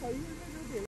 还有那个